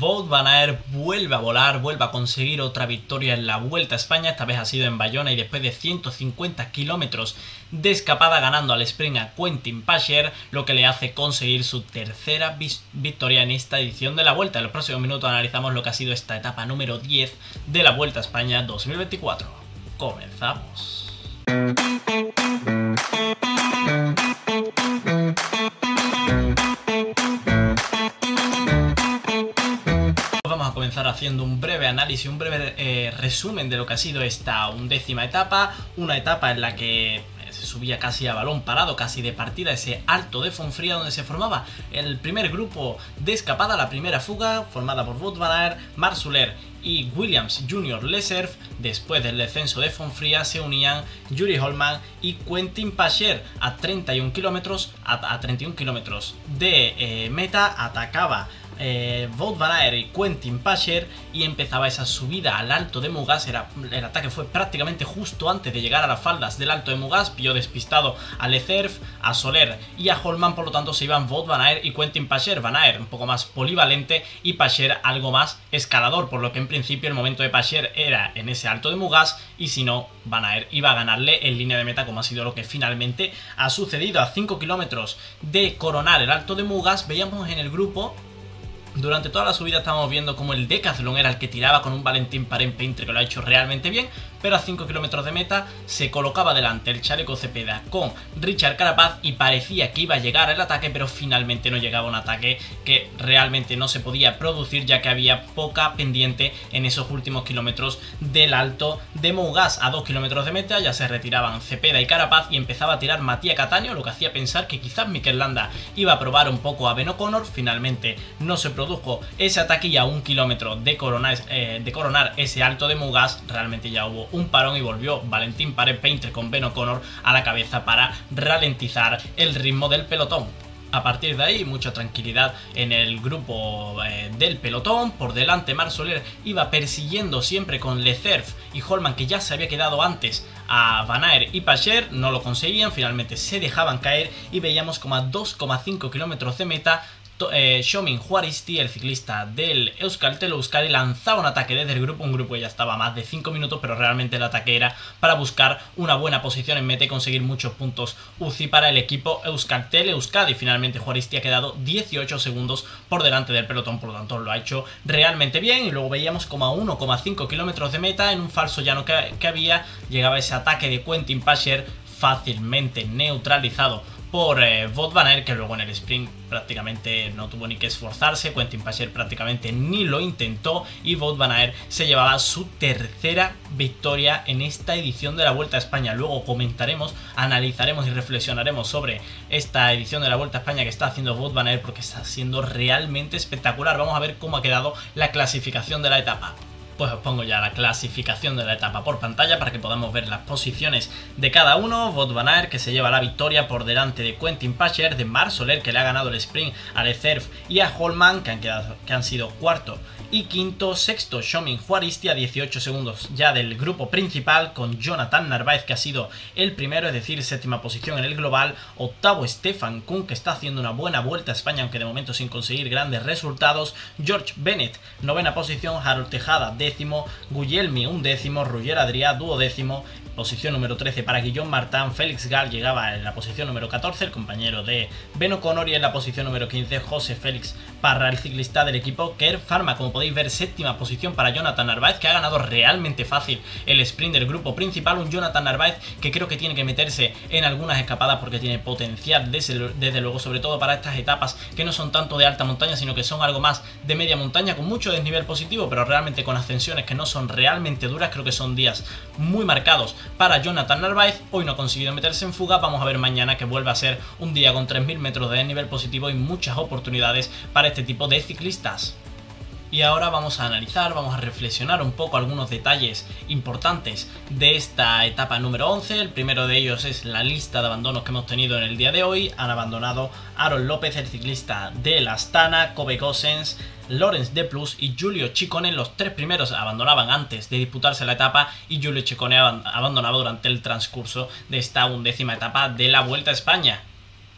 Wout van Aert vuelve a volar, vuelve a conseguir otra victoria en la Vuelta a España, esta vez ha sido en Bayona y después de 150 kilómetros de escapada ganando al sprint a Quentin Pasher, lo que le hace conseguir su tercera victoria en esta edición de la Vuelta. En los próximos minutos analizamos lo que ha sido esta etapa número 10 de la Vuelta a España 2024. Comenzamos. Haciendo un breve análisis, un breve eh, resumen de lo que ha sido esta undécima etapa, una etapa en la que se subía casi a balón parado, casi de partida, ese alto de Fonfría donde se formaba el primer grupo de escapada, la primera fuga, formada por Wout van Aert, Marsuler y Williams Jr. Leserf. Después del descenso de Fonfría se unían Yuri Holman y Quentin Pacher a 31 kilómetros a, 31 kilómetros de eh, meta atacaba eh, Van Aert y Quentin Pasher y empezaba esa subida al alto de Mugas. Era, el ataque fue prácticamente justo antes de llegar a las faldas del alto de Mugas. Pilló despistado a Lecerf, a Soler y a Holman. Por lo tanto, se iban Van Aert y Quentin Pasher. Van un poco más polivalente y Pasher algo más escalador. Por lo que en principio el momento de Pasher era en ese alto de Mugas y si no, Van iba a ganarle en línea de meta, como ha sido lo que finalmente ha sucedido. A 5 kilómetros de coronar el alto de Mugas, veíamos en el grupo durante toda la subida estábamos viendo como el Decathlon era el que tiraba con un Valentín Parén Painter que lo ha hecho realmente bien, pero a 5 kilómetros de meta se colocaba delante el chaleco Cepeda con Richard Carapaz y parecía que iba a llegar el ataque, pero finalmente no llegaba un ataque que realmente no se podía producir ya que había poca pendiente en esos últimos kilómetros del alto de Mougas. A 2 kilómetros de meta ya se retiraban Cepeda y Carapaz y empezaba a tirar Matías Cataño, lo que hacía pensar que quizás Mikel Landa iba a probar un poco a Ben O'Connor, finalmente no se produjo ese ataque y a un kilómetro de eh, de coronar ese alto de Mugas realmente ya hubo un parón y volvió Valentín Pared Painter con Ben O'Connor a la cabeza para ralentizar el ritmo del pelotón. A partir de ahí, mucha tranquilidad en el grupo eh, del pelotón. Por delante, Mar Soler iba persiguiendo siempre con Lecerf y Holman, que ya se había quedado antes a Van y Pacher. No lo conseguían, finalmente se dejaban caer y veíamos como a 2,5 kilómetros de meta eh, Juaristi, el ciclista del Euskaltel Euskadi, lanzaba un ataque desde el grupo, un grupo que ya estaba más de 5 minutos, pero realmente el ataque era para buscar una buena posición en meta y conseguir muchos puntos UCI para el equipo Euskaltel Euskadi. Finalmente Juaristi ha quedado 18 segundos por delante del pelotón, por lo tanto lo ha hecho realmente bien. Y luego veíamos como a 1,5 kilómetros de meta en un falso llano que, que había, llegaba ese ataque de Quentin Pasher fácilmente neutralizado por eh, que luego en el sprint prácticamente no tuvo ni que esforzarse, Quentin Pasher prácticamente ni lo intentó y Aert se llevaba su tercera victoria en esta edición de la Vuelta a España. Luego comentaremos, analizaremos y reflexionaremos sobre esta edición de la Vuelta a España que está haciendo Aert porque está siendo realmente espectacular. Vamos a ver cómo ha quedado la clasificación de la etapa pues os pongo ya la clasificación de la etapa por pantalla para que podamos ver las posiciones de cada uno. Aert que se lleva la victoria por delante de Quentin Pacher, de Mar Soler que le ha ganado el sprint a Lecerf y a Holman que han, quedado, que han sido cuarto y quinto, sexto Shomin Juaristi a 18 segundos ya del grupo principal con Jonathan Narváez que ha sido el primero, es decir, séptima posición en el global, octavo Stefan Kuhn que está haciendo una buena vuelta a España aunque de momento sin conseguir grandes resultados, George Bennett, novena posición, Harold Tejada, décimo, Guglielmi, un décimo, Ruggier Adrià, duodécimo, posición número 13 para Guillaume Martin, Félix Gall llegaba en la posición número 14, el compañero de Ben O'Connor y en la posición número 15 José Félix Parra, el ciclista del equipo Kerr Pharma, como podéis ver séptima posición para Jonathan Narváez que ha ganado realmente fácil el sprint del grupo principal, un Jonathan Narváez que creo que tiene que meterse en algunas escapadas porque tiene potencial desde, desde luego sobre todo para estas etapas que no son tanto de alta montaña sino que son algo más de media montaña con mucho desnivel positivo pero realmente con ascensiones que no son realmente duras, creo que son días muy marcados para Jonathan Narváez. Hoy no ha conseguido meterse en fuga, vamos a ver mañana que vuelve a ser un día con 3.000 metros de nivel positivo y muchas oportunidades para este tipo de ciclistas. Y ahora vamos a analizar, vamos a reflexionar un poco algunos detalles importantes de esta etapa número 11. El primero de ellos es la lista de abandonos que hemos tenido en el día de hoy. Han abandonado Aaron López, el ciclista de la Astana, Kobe Gossens, Lorenz De Plus y Julio Chicone. Los tres primeros abandonaban antes de disputarse la etapa y Julio Chicone abandonaba durante el transcurso de esta undécima etapa de la Vuelta a España.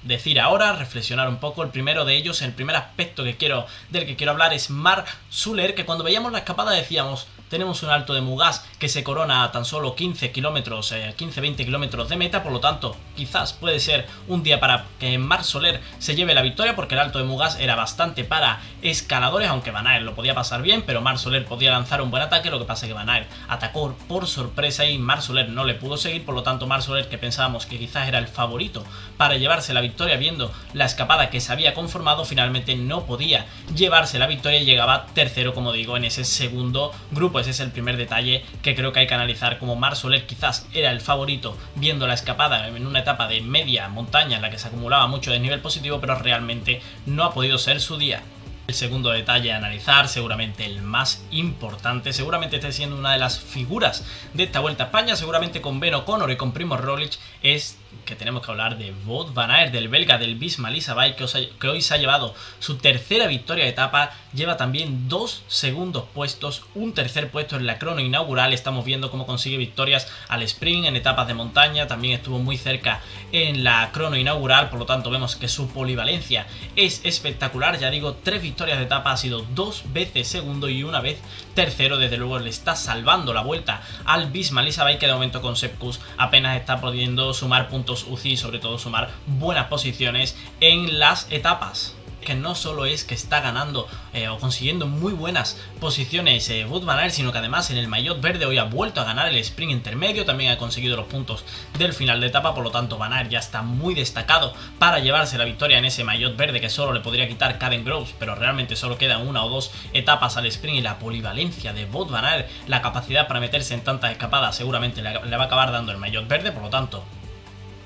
decir ahora, reflexionar un poco. El primero de ellos, el primer aspecto que quiero, del que quiero hablar es Mark Suller, que cuando veíamos la escapada decíamos, tenemos un alto de Mugas que se corona a tan solo 15 kilómetros, 15-20 eh, kilómetros de meta, por lo tanto, quizás puede ser un día para que Mark Soler se lleve la victoria, porque el alto de Mugas era bastante para escaladores, aunque Van lo podía pasar bien, pero Mark Soler podía lanzar un buen ataque, lo que pasa es que Van atacó por sorpresa y Mark Soler no le pudo seguir, por lo tanto Mark Soler, que pensábamos que quizás era el favorito para llevarse la victoria viendo la escapada que se había conformado, finalmente no podía llevarse la victoria y llegaba tercero, como digo, en ese segundo grupo. Ese es el primer detalle que creo que hay que analizar, como Mar Soler quizás era el favorito viendo la escapada en una etapa de media montaña en la que se acumulaba mucho de nivel positivo, pero realmente no ha podido ser su día. El segundo detalle a analizar, seguramente el más importante, seguramente esté siendo una de las figuras de esta Vuelta a España, seguramente con Ben O'Connor y con Primo Roglic, es que tenemos que hablar de Wout van Aert, del belga del Bisma Bike, que, que, hoy se ha llevado su tercera victoria de etapa, lleva también dos segundos puestos, un tercer puesto en la crono inaugural, estamos viendo cómo consigue victorias al sprint en etapas de montaña, también estuvo muy cerca en la crono inaugural, por lo tanto vemos que su polivalencia es espectacular, ya digo, tres victorias de etapa, ha sido dos veces segundo y una vez tercero, desde luego le está salvando la vuelta al Bisma. Bike, que de momento con Sepkus apenas está pudiendo sumar puntos UCI y sobre todo sumar buenas posiciones en las etapas que no solo es que está ganando eh, o consiguiendo muy buenas posiciones eh, Wood Van Aert, sino que además en el maillot verde hoy ha vuelto a ganar el sprint intermedio, también ha conseguido los puntos del final de etapa, por lo tanto Van Aert ya está muy destacado para llevarse la victoria en ese maillot verde que solo le podría quitar Caden Groves, pero realmente solo quedan una o dos etapas al sprint y la polivalencia de Wout Van Aert, la capacidad para meterse en tantas escapadas seguramente le, va a acabar dando el maillot verde, por lo tanto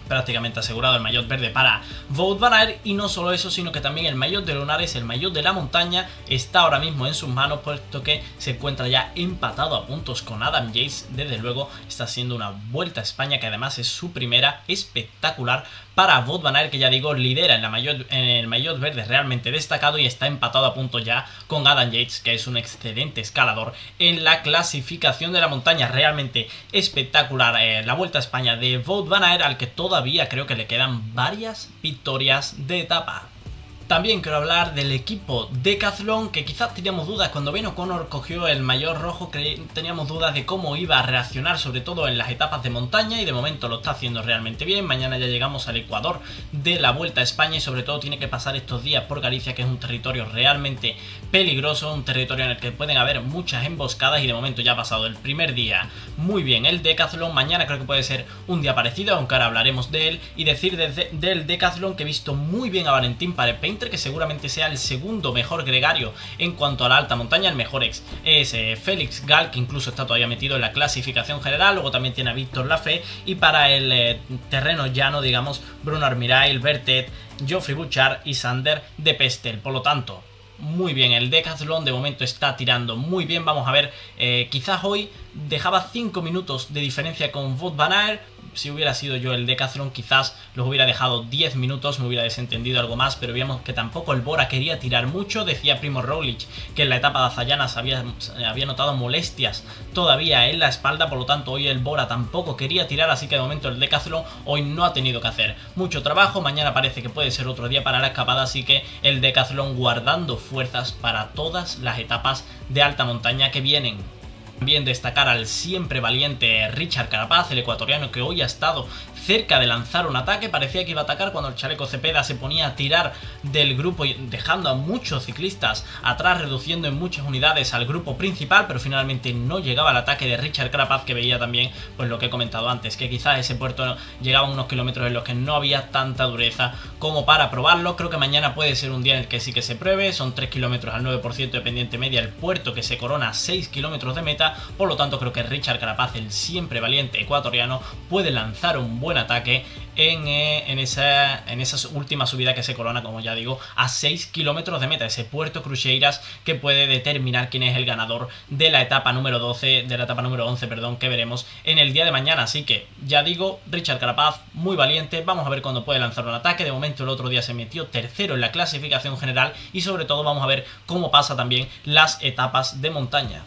prácticamente asegurado el maillot verde para Wout van y no solo eso sino que también el maillot de Lunares, el maillot de la montaña está ahora mismo en sus manos puesto que se encuentra ya empatado a puntos con Adam Yates, desde luego está haciendo una vuelta a España que además es su primera espectacular para Wout van Aert que ya digo lidera en, la maillot, en el maillot verde realmente destacado y está empatado a punto ya con Adam Yates que es un excelente escalador en la clasificación de la montaña realmente espectacular eh, la vuelta a España de Wout van Aert al que toda todavía creo que le quedan varias victorias de etapa. También quiero hablar del equipo Decathlon, que quizás teníamos dudas cuando Ben O'Connor cogió el mayor rojo, teníamos dudas de cómo iba a reaccionar, sobre todo en las etapas de montaña, y de momento lo está haciendo realmente bien. Mañana ya llegamos al Ecuador de la Vuelta a España y sobre todo tiene que pasar estos días por Galicia, que es un territorio realmente peligroso, un territorio en el que pueden haber muchas emboscadas y de momento ya ha pasado el primer día muy bien el Decathlon. Mañana creo que puede ser un día parecido, aunque ahora hablaremos de él, y decir del Decathlon que he visto muy bien a Valentín Parepain que seguramente sea el segundo mejor gregario en cuanto a la alta montaña, el mejor ex es eh, Félix Gal, que incluso está todavía metido en la clasificación general, luego también tiene a Víctor Lafay, y para el eh, terreno llano, digamos, Bruno Armirail, Bertet, Geoffrey Bouchard y Sander de Pestel, por lo tanto, muy bien. El Decathlon de momento está tirando muy bien. Vamos a ver, eh, quizás hoy dejaba 5 minutos de diferencia con Vought Van si hubiera sido yo el Decathlon, quizás los hubiera dejado 10 minutos, me hubiera desentendido algo más, pero vimos que tampoco el Bora quería tirar mucho. Decía Primo Roglic que en la etapa de Azayanas había, había notado molestias todavía en la espalda, por lo tanto hoy el Bora tampoco quería tirar, así que de momento el Decathlon hoy no ha tenido que hacer mucho trabajo. Mañana parece que puede ser otro día para la escapada, así que el Decathlon guardando fuerzas para todas las etapas de alta montaña que vienen. También destacar al siempre valiente Richard Carapaz, el ecuatoriano que hoy ha estado cerca de lanzar un ataque, parecía que iba a atacar cuando el chaleco Cepeda se ponía a tirar del grupo dejando a muchos ciclistas atrás, reduciendo en muchas unidades al grupo principal, pero finalmente no llegaba el ataque de Richard Carapaz que veía también pues lo que he comentado antes, que quizás ese puerto llegaba unos kilómetros en los que no había tanta dureza como para probarlo, creo que mañana puede ser un día en el que sí que se pruebe, son 3 kilómetros al 9% de pendiente media, el puerto que se corona 6 kilómetros de meta, por lo tanto creo que Richard Carapaz, el siempre valiente ecuatoriano, puede lanzar un buen ataque en, eh, esa, en última subida que se corona, como ya digo, a 6 kilómetros de meta, ese puerto Crucheiras que puede determinar quién es el ganador de la etapa número 12, de la etapa número 11, perdón, que veremos en el día de mañana. Así que, ya digo, Richard Carapaz, muy valiente, vamos a ver cuándo puede lanzar un ataque. De momento, el otro día se metió tercero en la clasificación general y, sobre todo, vamos a ver cómo pasa también las etapas de montaña.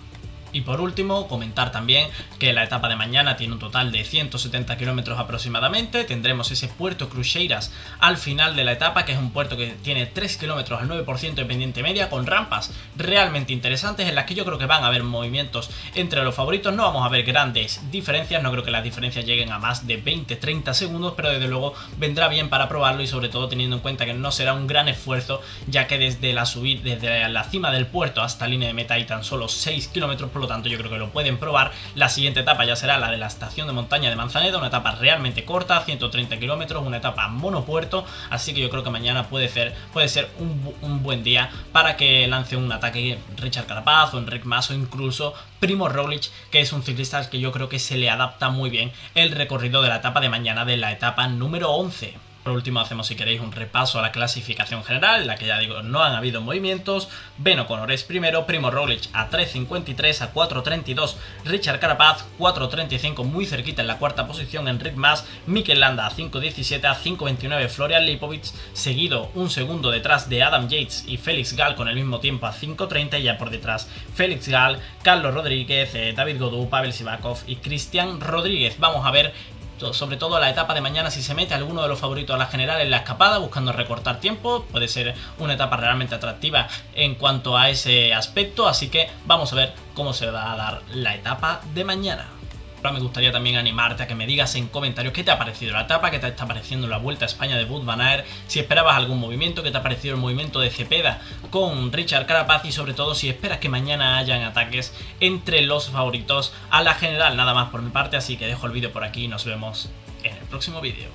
Y por último, comentar también que la etapa de mañana tiene un total de 170 kilómetros aproximadamente. Tendremos ese puerto Cruceiras al final de la etapa, que es un puerto que tiene 3 kilómetros al 9% de pendiente media, con rampas realmente interesantes en las que yo creo que van a haber movimientos entre los favoritos. No vamos a ver grandes diferencias, no creo que las diferencias lleguen a más de 20-30 segundos, pero desde luego vendrá bien para probarlo y sobre todo teniendo en cuenta que no será un gran esfuerzo, ya que desde la subida, desde la cima del puerto hasta línea de meta hay tan solo 6 kilómetros por lo tanto yo creo que lo pueden probar. La siguiente etapa ya será la de la estación de montaña de Manzaneda, una etapa realmente corta, 130 kilómetros, una etapa monopuerto, así que yo creo que mañana puede ser, puede ser un, buen día para que lance un ataque Richard Carapaz o Enric Mas o incluso Primo Roglic, que es un ciclista al que yo creo que se le adapta muy bien el recorrido de la etapa de mañana de la etapa número 11. Por último hacemos si queréis un repaso a la clasificación general, en la que ya digo no han habido movimientos. Beno Conores primero, Primo Roglic a 3.53 a 4.32, Richard Carapaz 4.35 muy cerquita en la cuarta posición, Enric Mas, Mikel Landa a 5.17 a 5.29, Florian Lipovic seguido un segundo detrás de Adam Yates y Félix Gal con el mismo tiempo a 5.30 y ya por detrás Félix Gal, Carlos Rodríguez, eh, David Godú, Pavel Sivakov y Cristian Rodríguez. Vamos a ver sobre todo la etapa de mañana si se mete alguno de los favoritos a la general en la escapada buscando recortar tiempo, puede ser una etapa realmente atractiva en cuanto a ese aspecto, así que vamos a ver cómo se va a dar la etapa de mañana. Me gustaría también animarte a que me digas en comentarios qué te ha parecido la etapa, qué te está pareciendo la Vuelta a España de Bud Van Aert, si esperabas algún movimiento, qué te ha parecido el movimiento de Cepeda con Richard Carapaz y sobre todo si esperas que mañana hayan ataques entre los favoritos a la general. Nada más por mi parte, así que dejo el vídeo por aquí y nos vemos en el próximo vídeo.